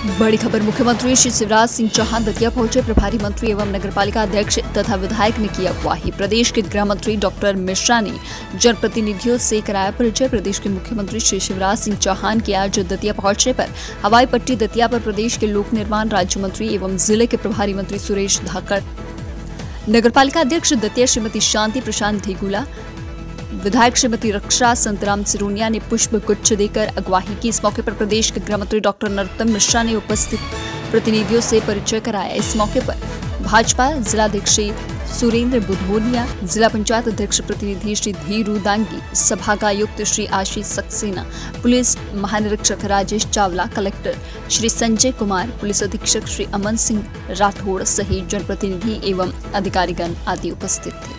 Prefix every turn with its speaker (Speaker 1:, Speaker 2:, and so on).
Speaker 1: बड़ी खबर, मुख्यमंत्री श्री शिवराज सिंह चौहान दतिया पहुँचे। प्रभारी मंत्री एवं नगरपालिका अध्यक्ष तथा विधायक ने किया अगवाही प्रदेश के गृह मंत्री डॉक्टर मिश्रा ने जनप्रतिनिधियों से कराया परिचय। प्रदेश के मुख्यमंत्री श्री शिवराज सिंह चौहान के आज दतिया पहुँचने पर हवाई पट्टी दतिया पर प्रदेश के लोक निर्माण राज्य मंत्री एवं ज़िले के प्रभारी मंत्री सुरेश धाकड़। नगरपालिका अध्यक्ष दतिया श्रीमती शांति प्रशांत धेगुला विधायक श्रीमती रक्षा संतराम सिरोनिया ने पुष्प गुच्छ देकर अगवाही की। इस मौके पर प्रदेश के गृह मंत्री डॉक्टर नरोत्तम मिश्रा ने उपस्थित प्रतिनिधियों से परिचय कराया। इस मौके पर भाजपा जिलाध्यक्ष सुरेंद्र बुधोनिया जिला पंचायत अध्यक्ष प्रतिनिधि श्री धीरू दांगी, सभागायुक्त श्री आशीष सक्सेना, पुलिस महानिरीक्षक राजेश चावला, कलेक्टर श्री संजय कुमार, पुलिस अधीक्षक श्री अमन सिंह राठौड़ सहित जनप्रतिनिधि एवं अधिकारीगण आदि उपस्थित थे।